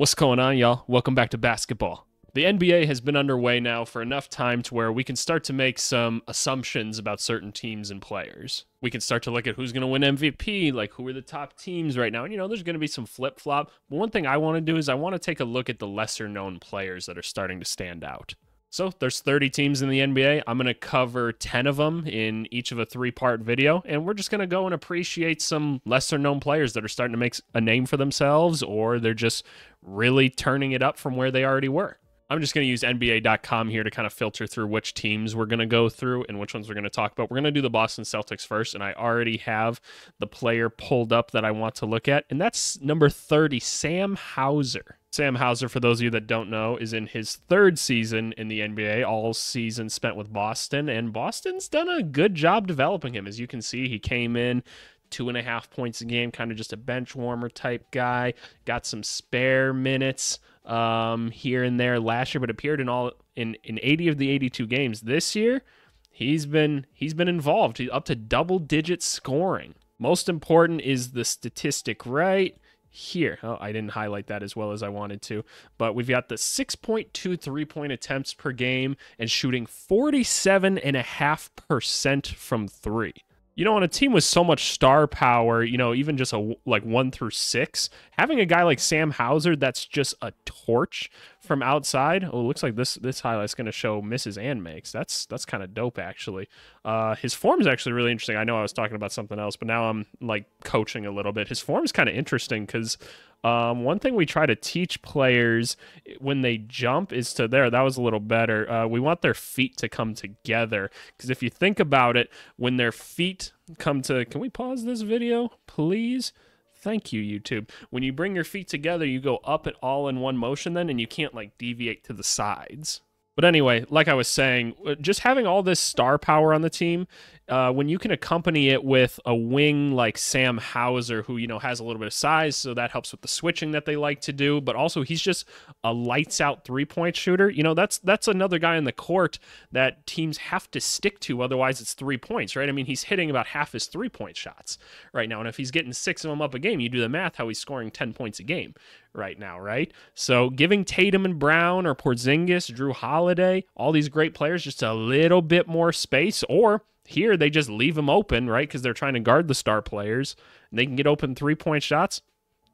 What's going on, y'all? Welcome back to basketball. The NBA has been underway now for enough time to where we can start to make some assumptions about certain teams and players. We can start to look at who's going to win MVP, like who are the top teams right now. And you know, there's going to be some flip flop. But one thing I want to do is I want to take a look at the lesser known players that are starting to stand out. So there's 30 teams in the NBA. I'm going to cover 10 of them in each of a three-part video and we're just going to go and appreciate some lesser known players that are starting to make a name for themselves or they're just really turning it up from where they already were. I'm just going to use NBA.com here to kind of filter through which teams we're going to go through and which ones we're going to talk about. We're going to do the Boston Celtics first, and I already have the player pulled up that I want to look at, and that's number 30, Sam Hauser. Sam Hauser, for those of you that don't know, is in his third season in the NBA, all season spent with Boston, and Boston's done a good job developing him. As you can see, he came in two and a half points a game, kind of just a bench warmer type guy, got some spare minutes um, here and there last year, but appeared in all in, in 80 of the 82 games this year. He's been he's been involved. He's up to double digit scoring. Most important is the statistic right here. Oh, I didn't highlight that as well as I wanted to. But we've got the 6.2 three point attempts per game and shooting 47.5% from three. You know, on a team with so much star power, you know, even just a like one through six, having a guy like Sam Hauser that's just a torch from outside. Oh, looks like this this highlight's going to show misses and makes. That's that's kind of dope actually. Uh, his form is actually really interesting. I know I was talking about something else, but now I'm like coaching a little bit. His form is kind of interesting because um, one thing we try to teach players when they jump is to there. That was a little better. Uh, we want their feet to come together because if you think about it, when their feet come to, can we pause this video, please? Thank you, YouTube. When you bring your feet together, you go up it all in one motion then, and you can't like deviate to the sides. But anyway, like I was saying, uh, just having all this star power on the team, uh, when you can accompany it with a wing like Sam Hauser, who you know has a little bit of size, so that helps with the switching that they like to do. But also, he's just a lights out three point shooter. You know, that's that's another guy in the court that teams have to stick to, otherwise it's three points, right? I mean, he's hitting about half his three point shots right now, and if he's getting six of them up a game, you do the math how he's scoring ten points a game right now, right? So giving Tatum and Brown or Porzingis, Jrue Holiday, all these great players just a little bit more space, or here they just leave them open, right? Because they're trying to guard the star players, and they can get open three point shots.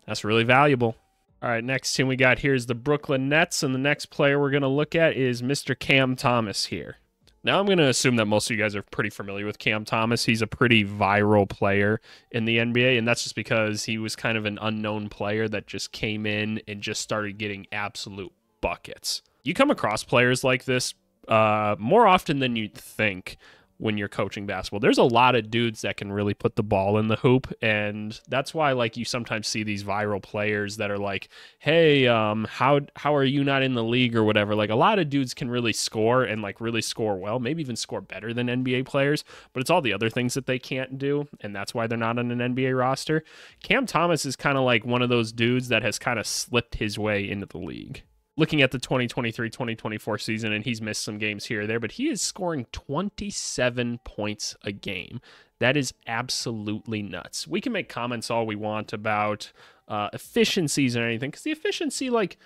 That's really valuable. All right, next team we got here is the Brooklyn Nets, and the next player we're going to look at is Mr. Cam Thomas here. Now, I'm going to assume that most of you guys are pretty familiar with Cam Thomas. He's a pretty viral player in the NBA, and that's just because he was kind of an unknown player that just came in and just started getting absolute buckets. You come across players like this uh, more often than you'd think when you're coaching basketball. There's a lot of dudes that can really put the ball in the hoop and that's why like you sometimes see these viral players that are like, "Hey, um how how are you not in the league or whatever?" Like a lot of dudes can really score and like really score well, maybe even score better than NBA players, but it's all the other things that they can't do and that's why they're not on an NBA roster. Cam Thomas is kind of like one of those dudes that has kind of slipped his way into the league looking at the 2023 2024 season, and he's missed some games here or there, but he is scoring 27 points a game. That is absolutely nuts. We can make comments all we want about uh, efficiencies or anything, because the efficiency, like,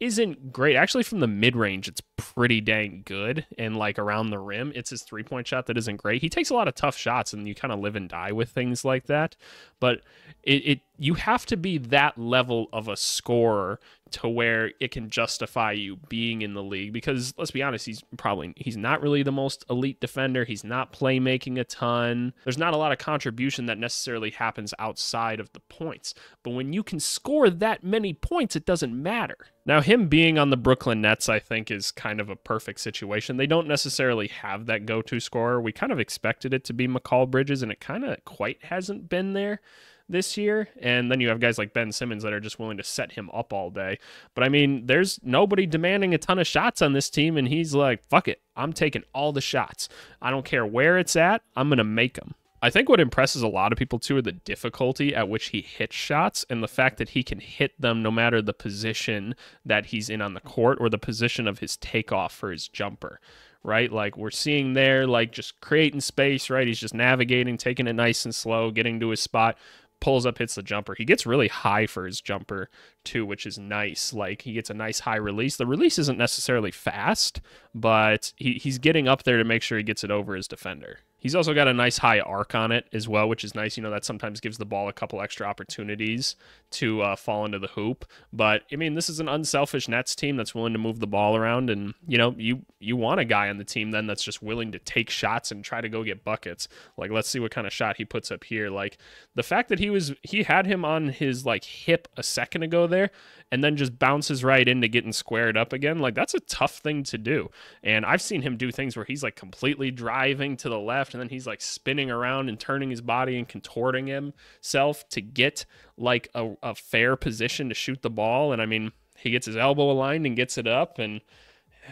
isn't great. Actually, from the mid range, it's pretty dang good. And like around the rim, it's his three point shot that isn't great. He takes a lot of tough shots, and you kind of live and die with things like that. But it, it you have to be that level of a scorer to where it can justify you being in the league because let's be honest he's probably he's not really the most elite defender. He's not playmaking a ton. There's not a lot of contribution that necessarily happens outside of the points. But when you can score that many points it doesn't matter. Now him being on the Brooklyn Nets I think is kind of a perfect situation. They don't necessarily have that go-to scorer. We kind of expected it to be Mikal Bridges and it kind of quite hasn't been there this year. And then you have guys like Ben Simmons that are just willing to set him up all day. But I mean, there's nobody demanding a ton of shots on this team. And he's like, fuck it. I'm taking all the shots. I don't care where it's at. I'm going to make them. I think what impresses a lot of people too are the difficulty at which he hits shots and the fact that he can hit them no matter the position that he's in on the court or the position of his takeoff for his jumper right? Like we're seeing there, like just creating space, right? He's just navigating, taking it nice and slow, getting to his spot. Pulls up, hits the jumper. He gets really high for his jumper too, which is nice. Like he gets a nice high release. The release isn't necessarily fast, but he, he's getting up there to make sure he gets it over his defender. He's also got a nice high arc on it as well, which is nice. You know, that sometimes gives the ball a couple extra opportunities to uh, fall into the hoop. But I mean, this is an unselfish Nets team that's willing to move the ball around, and you know, you you want a guy on the team then that's just willing to take shots and try to go get buckets. Like, let's see what kind of shot he puts up here. Like the fact that he was he had him on his like hip a second ago there, and then just bounces right into getting squared up again. Like that's a tough thing to do. And I've seen him do things where he's like completely driving to the left and then he's like spinning around and turning his body and contorting himself to get like a, a fair position to shoot the ball. And I mean, he gets his elbow aligned and gets it up and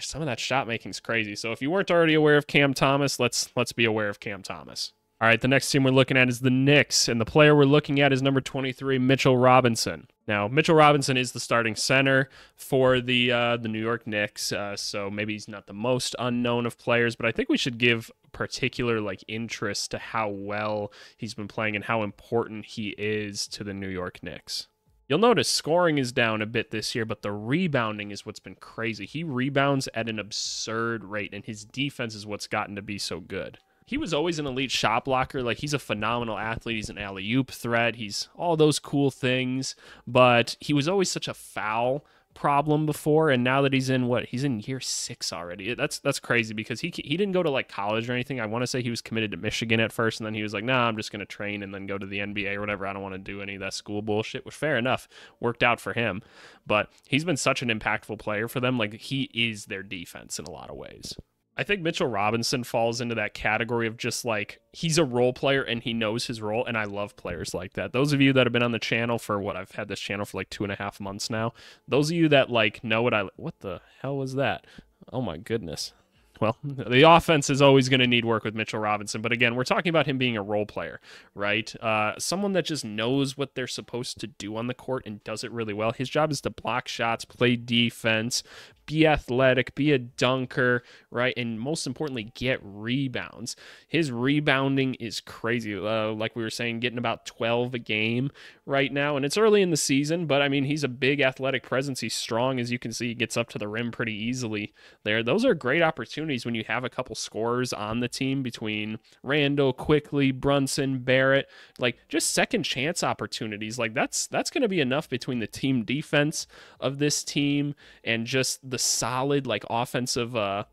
some of that shot making is crazy. So if you weren't already aware of Cam Thomas, let's let's be aware of Cam Thomas. All right, the next team we're looking at is the Knicks, and the player we're looking at is number 23, Mitchell Robinson. Now, Mitchell Robinson is the starting center for the uh, the New York Knicks, uh, so maybe he's not the most unknown of players, but I think we should give particular like interest to how well he's been playing and how important he is to the New York Knicks. You'll notice scoring is down a bit this year, but the rebounding is what's been crazy. He rebounds at an absurd rate, and his defense is what's gotten to be so good he was always an elite shot blocker. Like he's a phenomenal athlete. He's an alley oop threat. He's all those cool things. But he was always such a foul problem before, and now that he's in what he's in year six already. That's that's crazy because he he didn't go to like college or anything. I want to say he was committed to Michigan at first, and then he was like, "Nah, I'm just gonna train and then go to the NBA or whatever. I don't want to do any of that school bullshit." Which fair enough, worked out for him. But he's been such an impactful player for them. Like he is their defense in a lot of ways. I think Mitchell Robinson falls into that category of just like he's a role player and he knows his role. And I love players like that. Those of you that have been on the channel for what I've had this channel for like two and a half months now, those of you that like know what I what the hell was that? Oh my goodness well, the offense is always going to need work with Mitchell Robinson. But again, we're talking about him being a role player, right? Uh, someone that just knows what they're supposed to do on the court and does it really well. His job is to block shots, play defense, be athletic, be a dunker, right? And most importantly, get rebounds. His rebounding is crazy. Uh, like we were saying, getting about 12 a game right now. And it's early in the season, but I mean, he's a big athletic presence. He's strong, as you can see, he gets up to the rim pretty easily there. Those are great opportunities opportunities when you have a couple scorers on the team between Randle, Quickley, Brunson, Barrett, like just second chance opportunities. Like that's that's going to be enough between the team defense of this team and just the solid like offensive uh,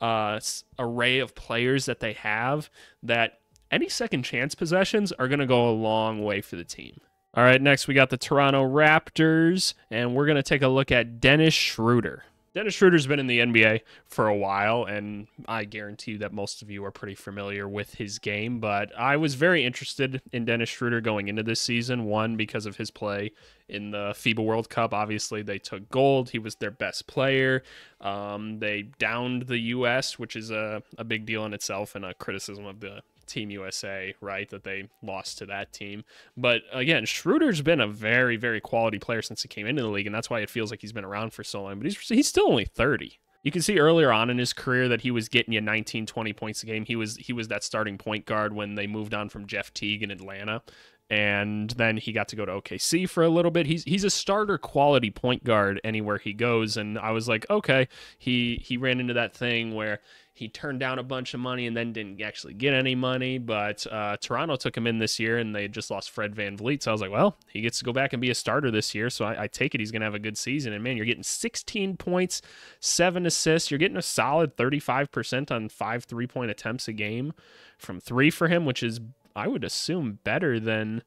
uh, array of players that they have that any second chance possessions are going to go a long way for the team. All right, next we got the Toronto Raptors, and we're going to take a look at Dennis Schroeder. Dennis Schroeder's been in the NBA for a while, and I guarantee you that most of you are pretty familiar with his game. But I was very interested in Dennis Schroeder going into this season. One, because of his play in the FIBA World Cup. Obviously, they took gold. He was their best player. Um, they downed the U.S., which is a, a big deal in itself and a criticism of the Team USA, right? That they lost to that team. But again, Schroeder's been a very, very quality player since he came into the league, and that's why it feels like he's been around for so long. But he's he's still only 30. You can see earlier on in his career that he was getting you 19, 20 points a game. He was he was that starting point guard when they moved on from Jeff Teague in Atlanta. And then he got to go to OKC for a little bit. He's he's a starter quality point guard anywhere he goes. And I was like, okay, he he ran into that thing where he turned down a bunch of money and then didn't actually get any money. But uh, Toronto took him in this year and they just lost Fred Van VanVleet. So I was like, well, he gets to go back and be a starter this year. So I, I take it he's going to have a good season. And man, you're getting 16 points, seven assists. You're getting a solid 35% on five three point attempts a game from three for him, which is, I would assume, better than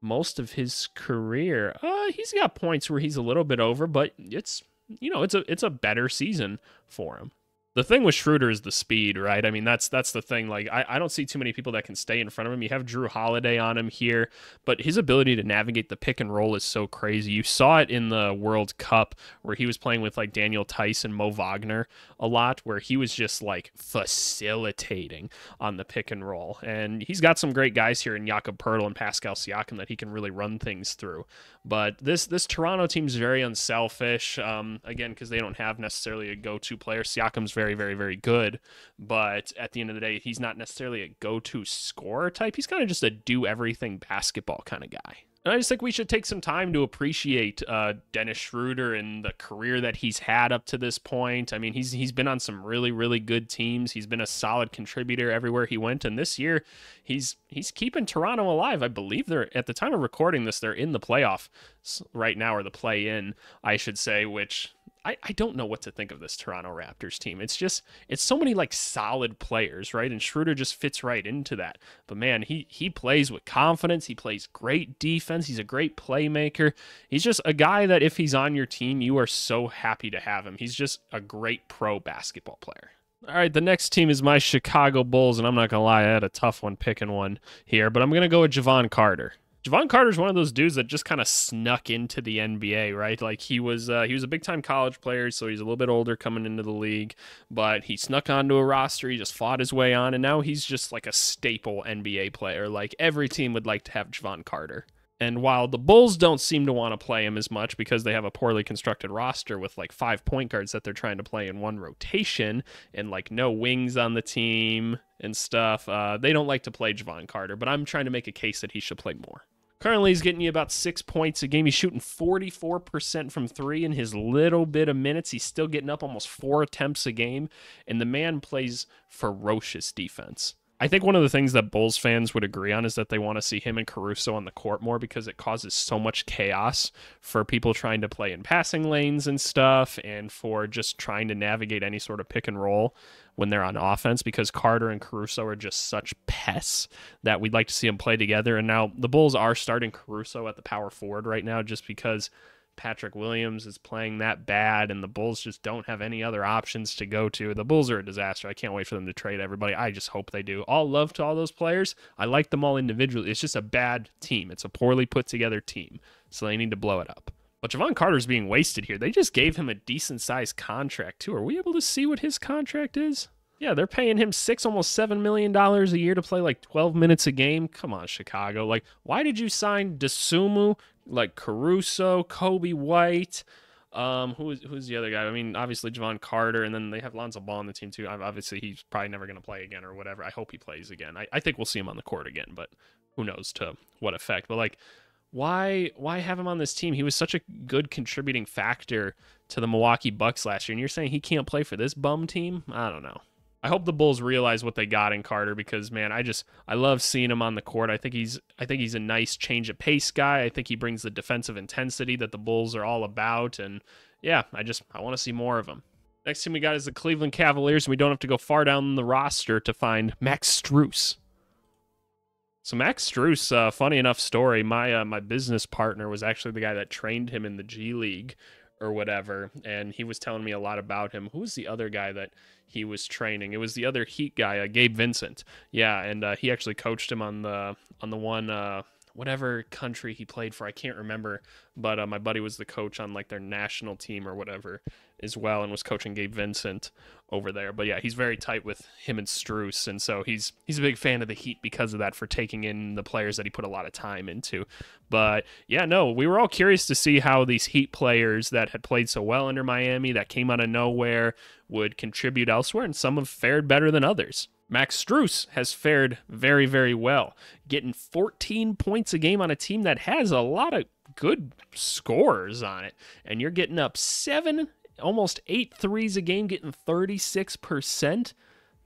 most of his career. Uh, he's got points where he's a little bit over, but it's you know it's a it's a better season for him the thing with Schroeder is the speed, right? I mean, that's that's the thing. Like, I, I don't see too many people that can stay in front of him. You have Jrue Holiday on him here, but his ability to navigate the pick and roll is so crazy. You saw it in the World Cup where he was playing with like Daniel Theis and Mo Wagner a lot, where he was just like facilitating on the pick and roll. And he's got some great guys here in Jakob Poeltl and Pascal Siakam that he can really run things through. But this this Toronto team is very unselfish. Um, again, because they don't have necessarily a go-to player. Siakam's very, very, very good. But at the end of the day, he's not necessarily a go to scorer type. He's kind of just a do everything basketball kind of guy. And I just think we should take some time to appreciate uh, Dennis Schroeder and the career that he's had up to this point. I mean, he's he's been on some really really good teams. He's been a solid contributor everywhere he went, and this year he's he's keeping Toronto alive. I believe they're at the time of recording this, they're in the playoff right now, or the play in, I should say, which I, I don't know what to think of this Toronto Raptors team. It's just it's so many like solid players, right? And Schroeder just fits right into that. But man, he he plays with confidence. He plays great defense. He's a great playmaker. He's just a guy that if he's on your team, you are so happy to have him. He's just a great pro basketball player. All right, the next team is my Chicago Bulls, and I'm not gonna lie, I had a tough one picking one here, but I'm gonna go with Jevon Carter. Jevon Carter's one of those dudes that just kind of snuck into the NBA, right? Like he was uh, he was a big time college player, so he's a little bit older coming into the league, but he snuck onto a roster. He just fought his way on, and now he's just like a staple NBA player. Like every team would like to have Jevon Carter. And while the Bulls don't seem to want to play him as much because they have a poorly constructed roster with like five point guards that they're trying to play in one rotation and like no wings on the team and stuff, uh, they don't like to play Jevon Carter. But I'm trying to make a case that he should play more. Currently, he's getting you about six points a game. He's shooting 44% from three in his little bit of minutes. He's still getting up almost four attempts a game, and the man plays ferocious defense. I think one of the things that Bulls fans would agree on is that they want to see him and Caruso on the court more because it causes so much chaos for people trying to play in passing lanes and stuff and for just trying to navigate any sort of pick and roll when they're on offense because Carter and Caruso are just such pests that we'd like to see them play together. And now the Bulls are starting Caruso at the power forward right now just because Patrick Williams is playing that bad, and the Bulls just don't have any other options to go to. The Bulls are a disaster. I can't wait for them to trade everybody. I just hope they do. All love to all those players. I like them all individually. It's just a bad team. It's a poorly put together team, so they need to blow it up. But Jevon Carter's being wasted here. They just gave him a decent sized contract, too. Are we able to see what his contract is? Yeah, they're paying him six, almost seven million dollars a year to play like 12 minutes a game. Come on, Chicago. Like, why did you sign Dosunmu, like Caruso, Coby White? Um, who's who's the other guy? I mean, obviously Jevon Carter, and then they have Lonzo Ball on the team too. Obviously, he's probably never going to play again or whatever. I hope he plays again. I, I think we'll see him on the court again, but who knows to what effect. But like, why why have him on this team? He was such a good contributing factor to the Milwaukee Bucks last year, and you're saying he can't play for this bum team? I don't know. I hope the Bulls realize what they got in Carter because man, I just I love seeing him on the court. I think he's I think he's a nice change of pace guy. I think he brings the defensive intensity that the Bulls are all about and yeah, I just I want to see more of him. Next team we got is the Cleveland Cavaliers and we don't have to go far down the roster to find Max Strus. So Max Strus, uh, funny enough story. My uh, my business partner was actually the guy that trained him in the G League or whatever, and he was telling me a lot about him. Who was the other guy that he was training? It was the other Heat guy, uh, Gabe Vincent. Yeah, and uh, he actually coached him on the on the one uh, whatever country he played for. I can't remember, but uh, my buddy was the coach on like their national team or whatever as well, and was coaching Gabe Vincent over there. But yeah, he's very tight with him and Strus, and so he's he's a big fan of the Heat because of that for taking in the players that he put a lot of time into. But yeah, no, we were all curious to see how these Heat players that had played so well under Miami that came out of nowhere would contribute elsewhere, and some have fared better than others. Max Strus has fared very, very well, getting 14 points a game on a team that has a lot of good scores on it. And you're getting up seven, almost eight threes a game, getting 36%.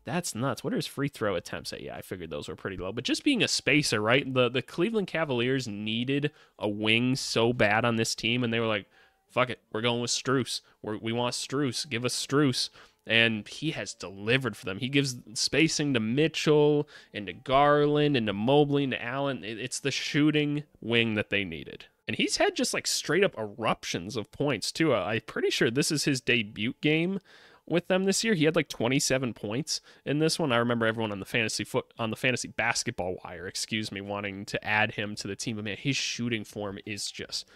That's nuts. What are his free throw attempts at? Yeah, I figured those were pretty low. But just being a spacer, right? The the Cleveland Cavaliers needed a wing so bad on this team, and they were like, fuck it, we're going with Strus. We're, we want Strus. Give us Strus and he has delivered for them. He gives spacing to Mitchell and to Garland and to Mobley and to Allen. It's the shooting wing that they needed. And he's had just like straight up eruptions of points too. I'm pretty sure this is his debut game with them this year. He had like 27 points in this one. I remember everyone on the fantasy foot on the fantasy basketball wire, excuse me, wanting to add him to the team. But man, his shooting form is just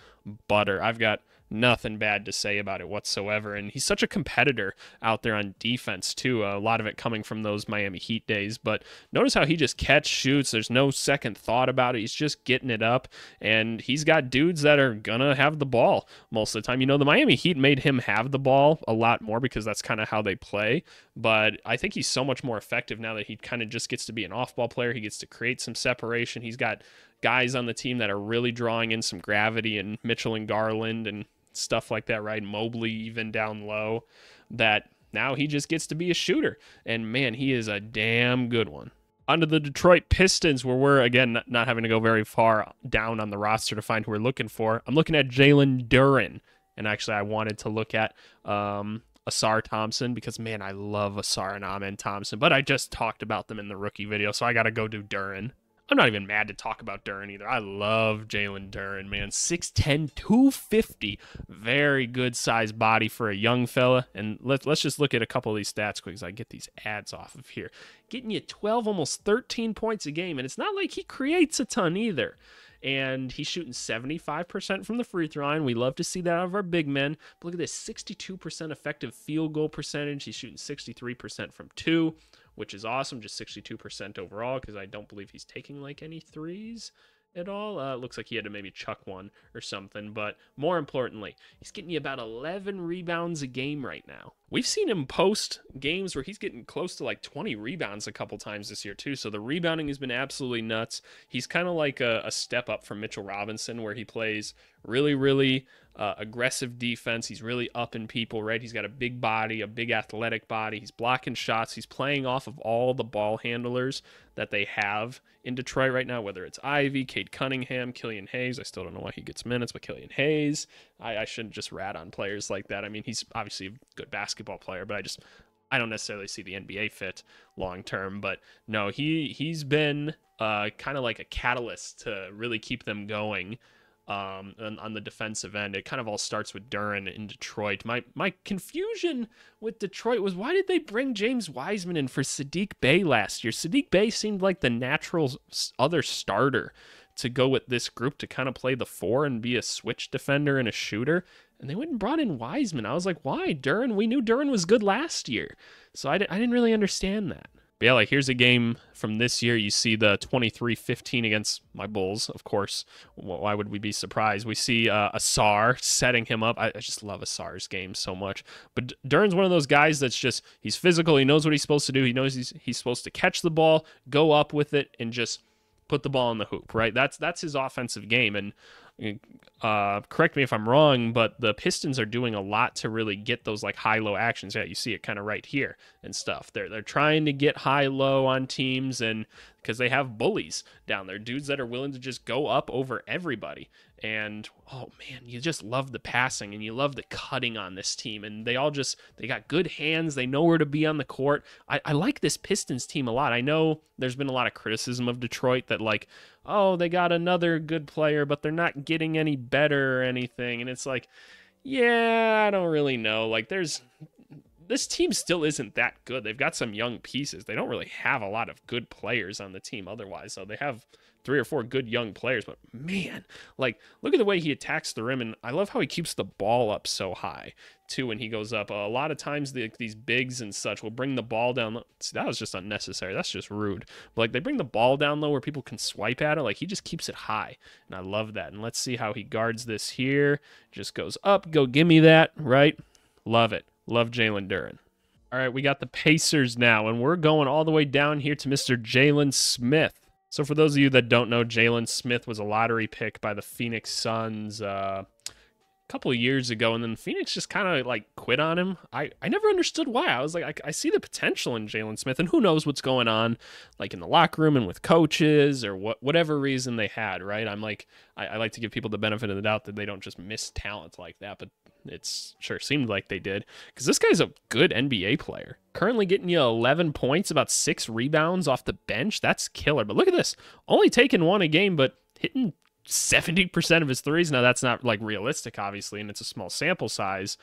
butter. I've got nothing bad to say about it whatsoever. And he's such a competitor out there on defense, too. A lot of it coming from those Miami Heat days. But notice how he just catch shoots. There's no second thought about it. He's just getting it up. And he's got dudes that are going to have the ball most of the time. You know, the Miami Heat made him have the ball a lot more because that's kind of how they play. But I think he's so much more effective now that he kind of just gets to be an off ball player. He gets to create some separation. He's got guys on the team that are really drawing in some gravity and Mitchell and Garland and stuff like that, right? Mobley even down low that now he just gets to be a shooter. And man, he is a damn good one. Under the Detroit Pistons, where we're again not having to go very far down on the roster to find who we're looking for. I'm looking at Jalen Duren, and actually, I wanted to look at um, Ausar Thompson because man, I love Ausar and Amen Thompson, but I just talked about them in the rookie video, so I got to go do Duren. I'm not even mad to talk about Duren either. I love Jalen Duren, man. 6'10, 250. Very good size body for a young fella. And let's let's just look at a couple of these stats quick I get these ads off of here. Getting you 12, almost 13 points a game. And it's not like he creates a ton either and he's shooting 75% from the free throw line. We love to see that out of our big men. But look at this 62% effective field goal percentage. He's shooting 63% from two, which is awesome. Just 62% overall because I don't believe he's taking like any threes at all. Uh, looks like he had to maybe chuck one or something. But more importantly, he's getting you about 11 rebounds a game right now. We've seen him post games where he's getting close to like 20 rebounds a couple times this year, too. So the rebounding has been absolutely nuts. He's kind of like a, a, step up from Mitchell Robinson, where he plays really, really uh, aggressive defense. He's really up in people, right? He's got a big body, a big athletic body. He's blocking shots. He's playing off of all the ball handlers that they have in Detroit right now, whether it's Ivey, Cade Cunningham, Killian Hayes. I still don't know why he gets minutes, but Killian Hayes. I, I shouldn't just rat on players like that. I mean, he's obviously a good basketball player, but I just I don't necessarily see the NBA fit long term. But no, he he's been uh, kind of like a catalyst to really keep them going um, on, on, the defensive end. It kind of all starts with Duren in Detroit. My my confusion with Detroit was why did they bring James Wiseman in for Saddiq Bey last year? Saddiq Bey seemed like the natural other starter to go with this group to kind of play the four and be a switch defender and a shooter. And they went and brought in Wiseman. I was like, why? Duren, we knew Duren was good last year. So I, I didn't really understand that. But yeah, like here's a game from this year. You see the 23 15 against my Bulls, of course. Why would we be surprised? We see uh, Ausar setting him up. I, I just love Ausar's game so much. But Duren's one of those guys that's just, he's physical. He knows what he's supposed to do. He knows he's, he's supposed to catch the ball, go up with it, and just put the ball in the hoop, right? That's that's his offensive game. And uh, correct me if I'm wrong, but the Pistons are doing a lot to really get those like high low actions. Yeah, you see it kind of right here and stuff. They're they're trying to get high low on teams and because they have bullies down there, dudes that are willing to just go up over everybody. And oh man, you just love the passing and you love the cutting on this team. And they all just they got good hands. They know where to be on the court. I, I like this Pistons team a lot. I know there's been a lot of criticism of Detroit that like, oh, they got another good player, but they're not getting any better or anything. And it's like, yeah, I don't really know. Like there's this team still isn't that good. They've got some young pieces. They don't really have a lot of good players on the team otherwise. So they have three or four good young players, but man, like look at the way he attacks the rim, and I love how he keeps the ball up so high too when he goes up. A lot of times the, these bigs and such will bring the ball down. See, that was just unnecessary. That's just rude. But like they bring the ball down low where people can swipe at it. Like he just keeps it high, and I love that. And let's see how he guards this here. Just goes up. Go give me that. Right. Love it. Love Jalen Duren. All right, we got the Pacers now, and we're going all the way down here to Mr. Jalen Smith. So, for those of you that don't know, Jalen Smith was a lottery pick by the Phoenix Suns uh, a couple of years ago, and then Phoenix just kind of like quit on him. I, I never understood why. I was like, I, I see the potential in Jalen Smith, and who knows what's going on, like in the locker room and with coaches or what whatever reason they had, right? I'm like, I, I like to give people the benefit of the doubt that they don't just miss talent like that, but it's sure seemed like they did because this guy's a good NBA player. Currently getting you 11 points, about six rebounds off the bench. That's killer. But look at this, only taking one a game, but hitting 70% of his threes. Now that's not like realistic, obviously, and it's a small sample size.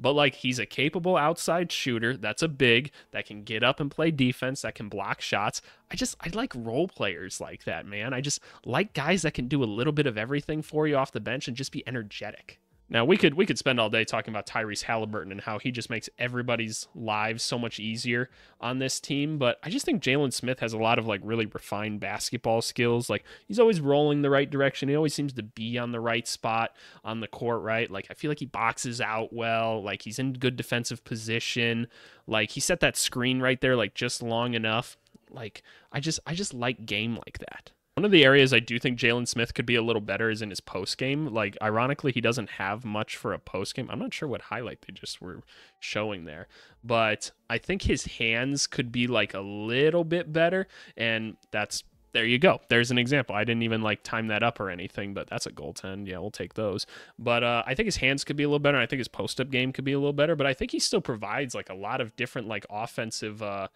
But like he's a capable outside shooter. That's a big that can get up and play defense, that can block shots. I just I like role players like that, man. I just like guys that can do a little bit of everything for you off the bench and just be energetic. Now we could we could spend all day talking about Tyrese Halliburton and how he just makes everybody's lives so much easier on this team, but I just think Jalen Smith has a lot of like really refined basketball skills. Like he's always rolling the right direction. He always seems to be on the right spot on the court, right? Like I feel like he boxes out well, like he's in good defensive position. Like he set that screen right there like just long enough. Like I just I just like game like that. One of the areas I do think Jalen Smith could be a little better is in his post game. Like, ironically, he doesn't have much for a post game. I'm not sure what highlight they just were showing there, but I think his hands could be like a little bit better. And that's there you go. There's an example. I didn't even like time that up or anything, but that's a goaltend. Yeah, we'll take those. But uh, I think his hands could be a little better. I think his post up game could be a little better. But I think he still provides like a lot of different like offensive. Uh,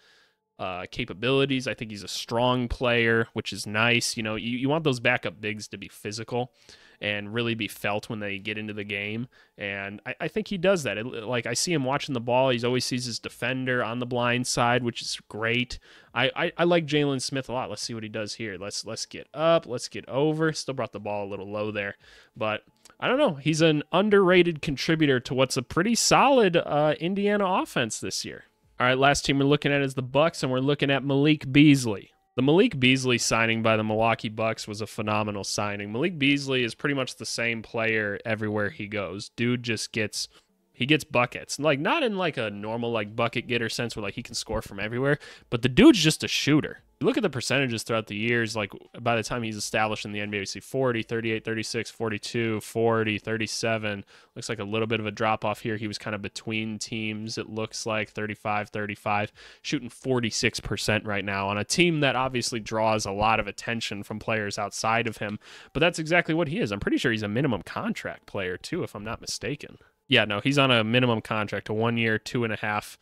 uh, capabilities. I think he's a strong player, which is nice. You know, you, you want those backup bigs to be physical and really be felt when they get into the game. And I, I think he does that. It, like I see him watching the ball. He always sees his defender on the blind side, which is great. I, I, I like Jalen Smith a lot. Let's see what he does here. Let's let's get up. Let's get over. Still brought the ball a little low there, but I don't know. He's an underrated contributor to what's a pretty solid uh, Indiana offense this year. All right, last team we're looking at is the Bucks, and we're looking at Malik Beasley. The Malik Beasley signing by the Milwaukee Bucks was a phenomenal signing. Malik Beasley is pretty much the same player everywhere he goes. Dude just gets he gets buckets. Like not in like a normal like bucket getter sense where like he can score from everywhere, but the dude's just a shooter look at the percentages throughout the years, like by the time he's established in the NBA, we see 40, 38, 36, 42, 40, 37. Looks like a little bit of a drop off here. He was kind of between teams, it looks like 35, 35, shooting 46% right now on a team that obviously draws a lot of attention from players outside of him. But that's exactly what he is. I'm pretty sure he's a minimum contract player, too, if I'm not mistaken. Yeah, no, he's on a minimum contract, a one year, two and a half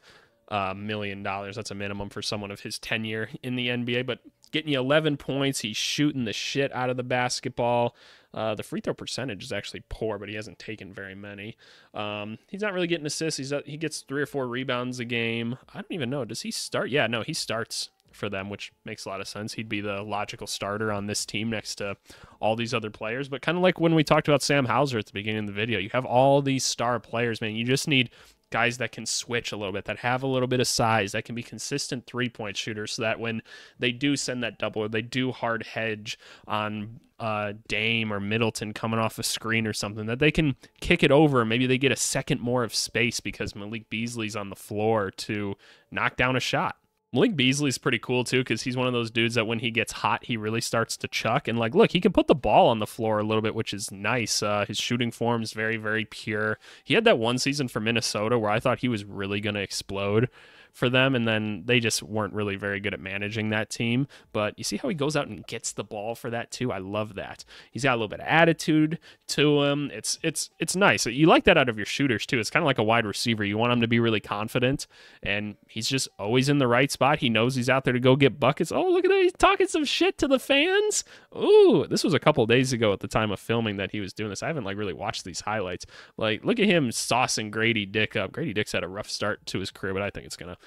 uh, million dollars. That's a minimum for someone of his tenure in the NBA. But getting you 11 points, he's shooting the shit out of the basketball. Uh, the free throw percentage is actually poor, but he hasn't taken very many. Um, he's not really getting assists. He's uh, he gets three or four rebounds a game. I don't even know. Does he start? Yeah, no, he starts for them, which makes a lot of sense. He'd be the logical starter on this team next to all these other players. But kind of like when we talked about Sam Hauser at the beginning of the video, you have all these star players, man. You just need guys that can switch a little bit, that have a little bit of size, that can be consistent three point shooters, so that when they do send that double or they do hard hedge on uh, Dame or Middleton coming off a screen or something, that they can kick it over. Maybe they get a second more of space because Malik Beasley's on the floor to knock down a shot. Malik Beasley's pretty cool too because he's one of those dudes that when he gets hot, he really starts to chuck. And like, look, he can put the ball on the floor a little bit, which is nice. Uh, his shooting form is very, very pure. He had that one season for Minnesota where I thought he was really going to explode for them, and then they just weren't really very good at managing that team. But you see how he goes out and gets the ball for that too. I love that. He's got a little bit of attitude to him. It's it's it's nice. You like that out of your shooters too. It's kind of like a wide receiver. You want him to be really confident, and he's just always in the right spot. He knows he's out there to go get buckets. Oh, look at that! He's talking some shit to the fans. Ooh, this was a couple days ago at the time of filming that he was doing this. I haven't like really watched these highlights. Like, look at him saucing Gradey Dick up. Gradey Dick's had a rough start to his career, but I think it's gonna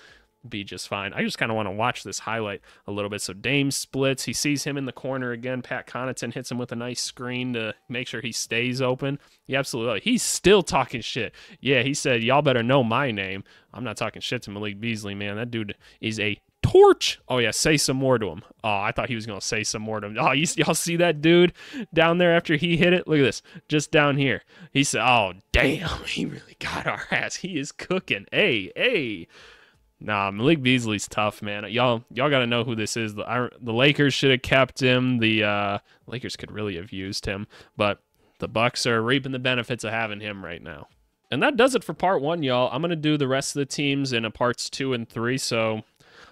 be just fine. I just kind of want to watch this highlight a little bit. So Dame splits. He sees him in the corner again. Pat Connaughton hits him with a nice screen to make sure he stays open. Yeah, absolutely. He's still talking shit. Yeah, he said, Y'all better know my name. I'm not talking shit to Malik Beasley, man. That dude is a Oh, yeah, say some more to him. Oh, I thought he was going to say some more to him. Oh, you, y'all see that dude down there after he hit it? Look at this. Just down here. He said, Oh, damn. He really got our ass. He is cooking. Hey, hey. Nah, Malik Beasley's tough, man. Y'all, y'all got to know who this is. The, I, the Lakers should have kept him. The uh, Lakers could really have used him, but the Bucks are reaping the benefits of having him right now. And that does it for part one, y'all. I'm gonna do the rest of the teams in a parts two and three. So,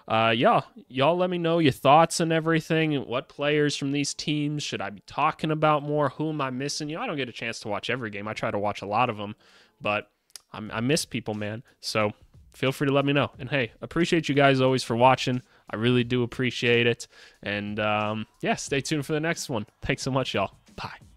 uh, yeah, y'all let me know your thoughts and everything. What players from these teams should I be talking about more? Who am I missing? You know, I don't get a chance to watch every game. I try to watch a lot of them, but I'm, I miss people, man. So feel free to let me know. And hey, appreciate you guys always for watching. I really do appreciate it. And um, yeah, stay tuned for the next one. Thanks so much, y'all. Bye.